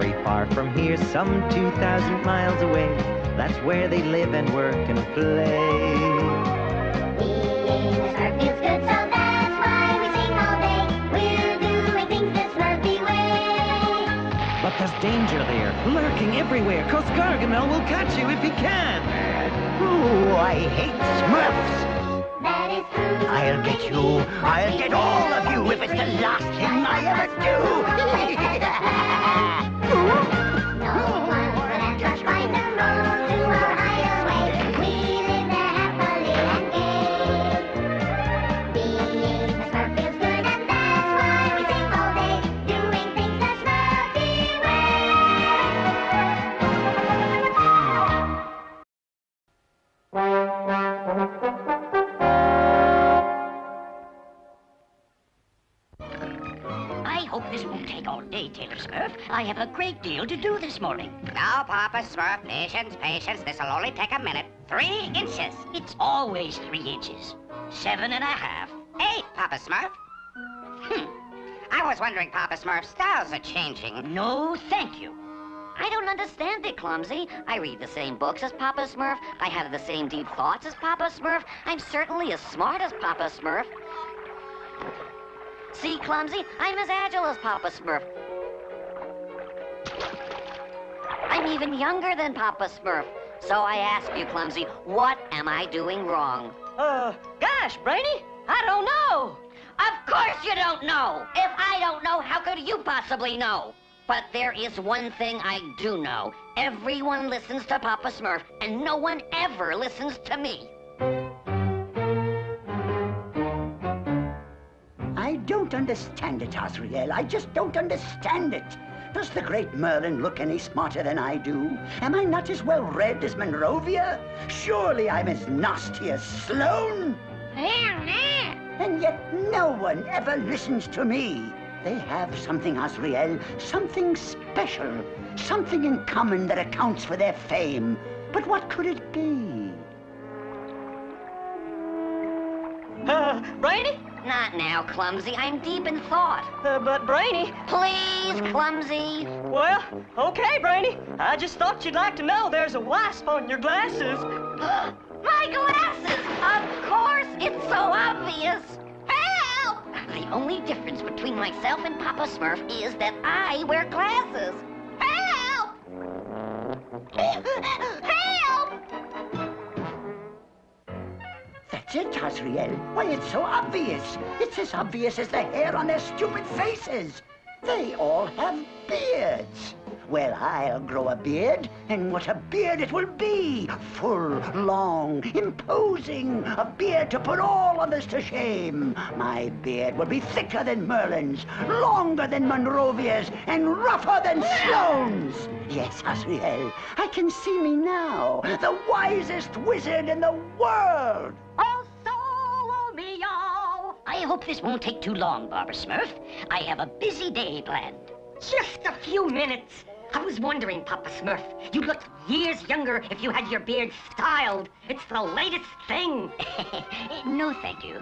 very far from here, some 2,000 miles away. That's where they live and work and play. Being a good, so that's why we sing all day. We're doing things the Smurfy way. But there's danger there, lurking everywhere, cause Gargamel will catch you if he can. Ooh, I hate Smurfs. That is true. I'll get you. I'll get all of you if it's the last thing I ever do. है I have a great deal to do this morning. Now, Papa Smurf, patience, patience. This'll only take a minute. Three inches. It's always three inches. Seven and a half. Eight, Papa Smurf. Hmm. I was wondering, Papa Smurf, styles are changing. No, thank you. I don't understand it, Clumsy. I read the same books as Papa Smurf. I have the same deep thoughts as Papa Smurf. I'm certainly as smart as Papa Smurf. See, Clumsy, I'm as agile as Papa Smurf. I'm even younger than Papa Smurf. So I ask you, Clumsy, what am I doing wrong? Uh, gosh, Brainy, I don't know. Of course you don't know! If I don't know, how could you possibly know? But there is one thing I do know. Everyone listens to Papa Smurf, and no one ever listens to me. I don't understand it, Azrael. I just don't understand it. Does the great Merlin look any smarter than I do? Am I not as well read as Monrovia? Surely I'm as nasty as Sloane. And yet no one ever listens to me. They have something, Azrael, something special, something in common that accounts for their fame. But what could it be? Uh, Brainy? Not now, Clumsy. I'm deep in thought. Uh, but Brainy, Please, Clumsy. well, okay, Brainy. I just thought you'd like to know there's a wasp on your glasses. My glasses! Of course, it's so obvious. Help! The only difference between myself and Papa Smurf is that I wear glasses. Help! Help! That's it, Azrael. Why, it's so obvious. It's as obvious as the hair on their stupid faces. They all have beards. Well, I'll grow a beard, and what a beard it will be! Full, long, imposing, a beard to put all others to shame. My beard will be thicker than Merlin's, longer than Monrovia's, and rougher than Sloane's. Yes, Azrael, I can see me now, the wisest wizard in the world. I hope this won't take too long, Barbara Smurf. I have a busy day planned. Just a few minutes. I was wondering, Papa Smurf, you look years younger if you had your beard styled. It's the latest thing. no, thank you.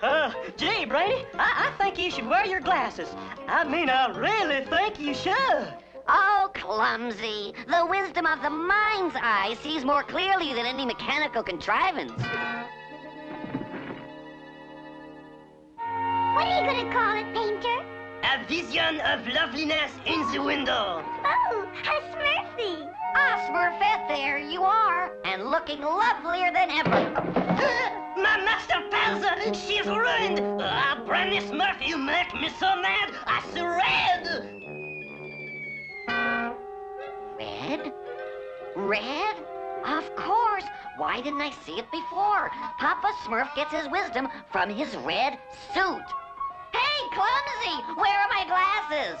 Uh, gee, Brainy, I, I think you should wear your glasses. I mean, I really think you should. Oh, clumsy. The wisdom of the mind's eye sees more clearly than any mechanical contrivance. What are you gonna call it, Painter? A vision of loveliness in the window. Oh, a Smurfy. Ah, Smurfette, there you are, and looking lovelier than ever. My master Palza, she's ruined. Ah, Brainy Smurf, you make me so mad. I see Why didn't I see it before? Papa Smurf gets his wisdom from his red suit. Hey, Clumsy, where are my glasses?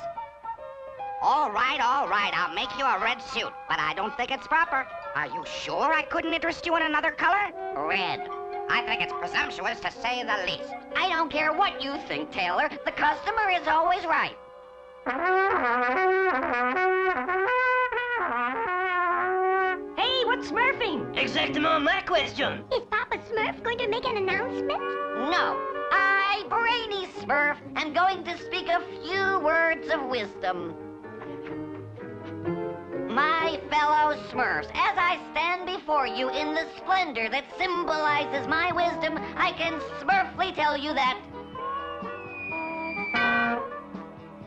All right, all right. I'll make you a red suit, but I don't think it's proper. Are you sure I couldn't interest you in another color? Red. I think it's presumptuous to say the least. I don't care what you think, Tailor. The customer is always right. smurfing? Exactement my question. Is Papa Smurf going to make an announcement? No, I I, Brainy Smurf, am going to speak a few words of wisdom. My fellow Smurfs, as I stand before you in the splendor that symbolizes my wisdom, I can smurfly tell you that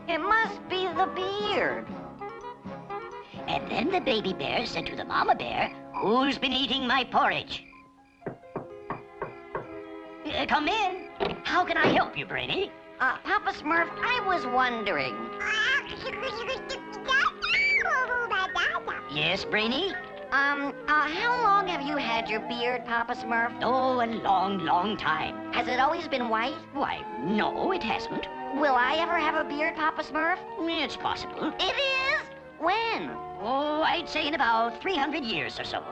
it must be the beard. And then the baby bear said to the mama bear, Who's been eating my porridge? Uh, come in. How can I help you, Brainy? Uh, Papa Smurf, I was wondering. Yes, Brainy? Um, uh, how long have you had your beard, Papa Smurf? Oh, a long, long time. Has it always been white? Why, no, it hasn't. Will I ever have a beard, Papa Smurf? It's possible. It is? When? Oh, I'd say in about 300 years or so.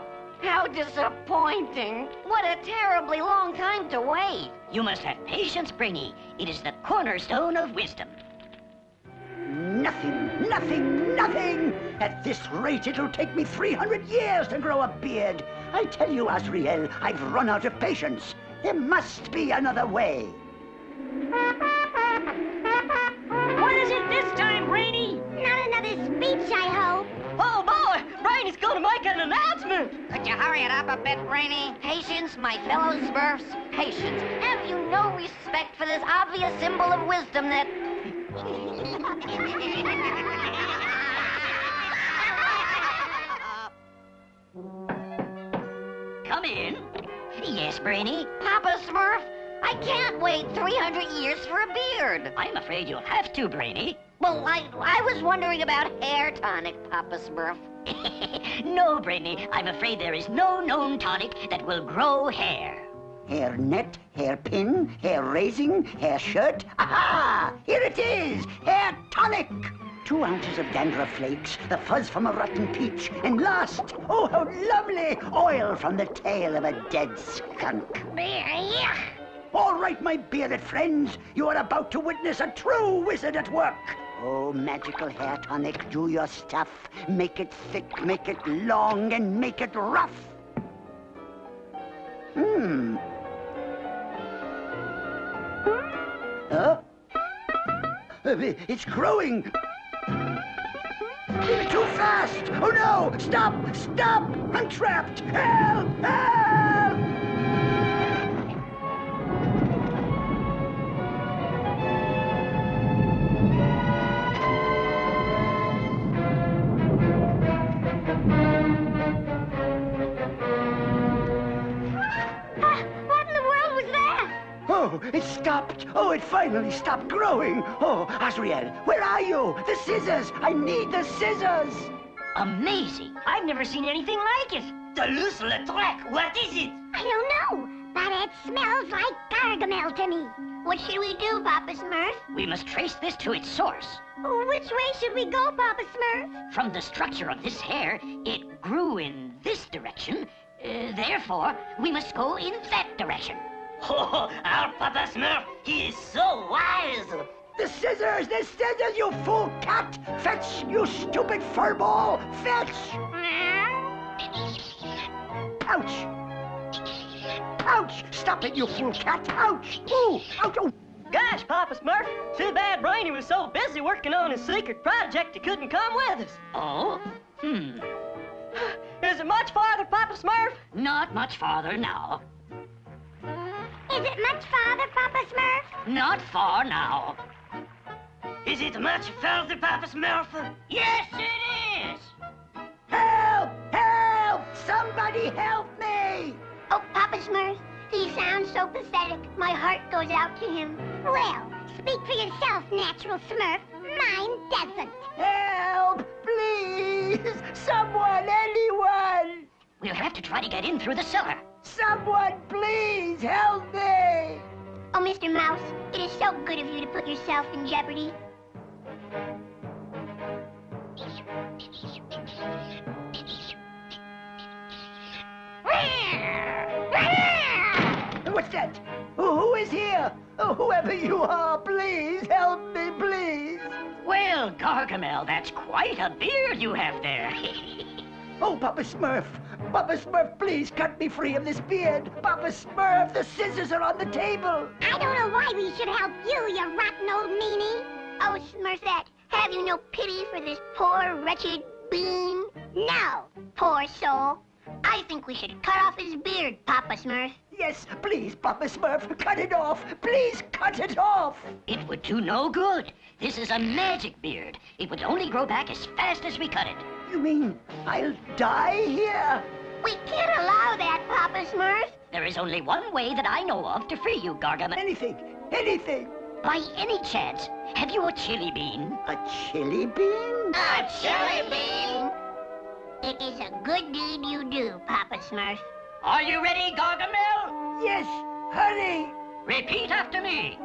How disappointing. What a terribly long time to wait. You must have patience, Brainy. It is the cornerstone of wisdom. Nothing, nothing, nothing! At this rate, it'll take me 300 years to grow a beard. I tell you, Azrael, I've run out of patience. There must be another way. What is it this time, Brainy? An announcement! Could you hurry it up a bit, Brainy? Patience, my fellow Smurfs, patience. Have you no respect for this obvious symbol of wisdom that. Come in. Yes, Brainy? Papa Smurf, I can't wait 300 years for a beard. I'm afraid you'll have to, Brainy. Well, I, I was wondering about hair tonic, Papa Smurf. No, Brainy, I'm afraid there is no known tonic that will grow hair. Hair net, hair pin, hair raising, hair shirt. Aha! Here it is! Hair tonic! Two ounces of dandruff flakes, the fuzz from a rotten peach, and last, oh, how lovely, oil from the tail of a dead skunk. All right, my bearded friends, you are about to witness a true wizard at work. Oh, magical hair tonic, do your stuff. Make it thick, make it long, and make it rough. Hmm. Huh? Uh, It's growing. Too fast! Oh no! Stop! Stop! I'm trapped! Help! Help! Oh, it stopped! Oh, it finally stopped growing! Oh, Azrael, where are you? The scissors! I need the scissors! Amazing. I've never seen anything like it. Toulouse-Lautrec, what is it? I don't know, but it smells like Gargamel to me. What should we do, Papa Smurf? We must trace this to its source. Which way should we go, Papa Smurf? From the structure of this hair, it grew in this direction. Uh, therefore, we must go in that direction. Oh, our Papa Smurf, he is so wise. The scissors! The scissors, you fool cat! Fetch, you stupid furball! Fetch! Ouch! Ouch! Stop it, you fool cat! Ouch! Ooh! Ouch! Oh! Gosh, Papa Smurf, too bad Brainy was so busy working on his secret project he couldn't come with us. Oh? Hmm. Is it much farther, Papa Smurf? Not much farther now. Is it much farther, Papa Smurf? Not far now. Is it much farther, Papa Smurf? Yes, it is. Help! Help! Somebody help me! Oh, Papa Smurf, he sounds so pathetic. My heart goes out to him. Well, speak for yourself, natural Smurf. Mine doesn't. Help! Please! Someone, anyone! We'll have to try to get in through the cellar. Someone, please help me! Oh, Mr. Mouse, it is so good of you to put yourself in jeopardy. What's that? Who, who is here? Oh, whoever you are, please help me, please. Well, Gargamel, that's quite a beard you have there. Oh, Papa Smurf, Papa Smurf, please cut me free of this beard. Papa Smurf, the scissors are on the table. I don't know why we should help you, you rotten old meanie. Oh, Smurfette, have you no pity for this poor, wretched bean? No, poor soul. I think we should cut off his beard, Papa Smurf. Yes, please, Papa Smurf, cut it off. Please cut it off. It would do no good. This is a magic beard. It would only grow back as fast as we cut it. You mean I'll die here? We can't allow that, Papa Smurf. There is only one way that I know of to free you, Gargamel. Anything, anything. By any chance, have you a chili bean? A chili bean? A chili bean? It is a good deed you do, Papa Smurf. Are you ready, Gargamel? Yes, hurry. Repeat after me.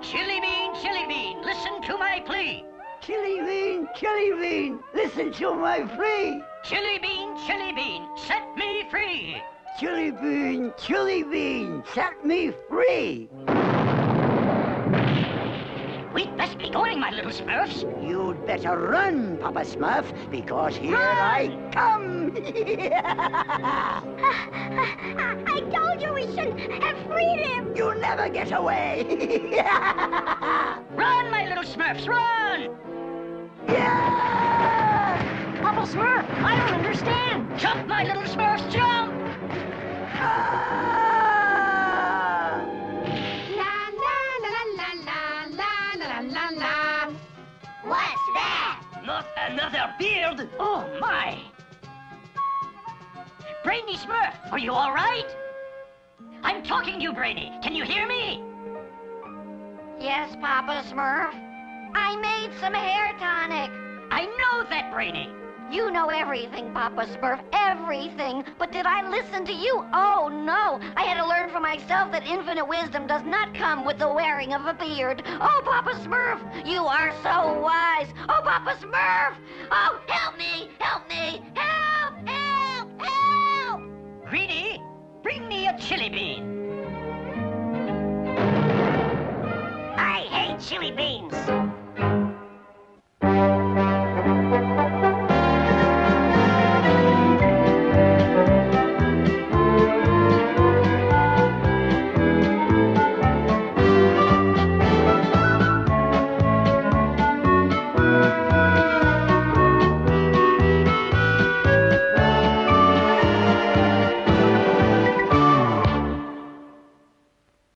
Chili bean, chili bean, listen to my plea. Chili bean, chili bean, listen to my plea. Chili bean, chili bean, set me free. Chili bean, chili bean, set me free. We'd best be going, my little Smurfs. You'd better run, Papa Smurf, because here I come. I told you we shouldn't have freed him. You'll never get away. Run, my little Smurfs, run! yeah! Papa Smurf, I don't understand. Jump, my little Smurfs, jump! Ah! What's that? Not another beard? Oh, my. Brainy Smurf, are you all right? I'm talking to you, Brainy. Can you hear me? Yes, Papa Smurf. I made some hair tonic. I know that, Brainy. You know everything, Papa Smurf, everything. But did I listen to you? Oh, no. I had to learn for myself that infinite wisdom does not come with the wearing of a beard. Oh, Papa Smurf, you are so wise. Oh, Papa Smurf. Oh, help me, help me, help, help, help. Greedy, bring me a chili bean. I hate chili beans.